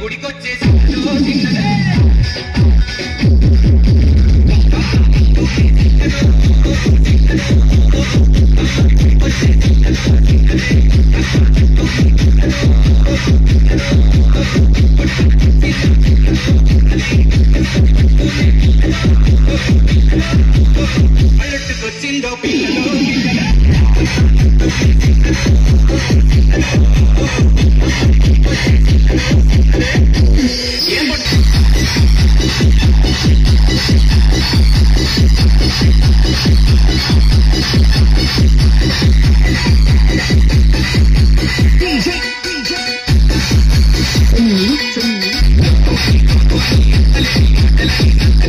গুড়ি করছে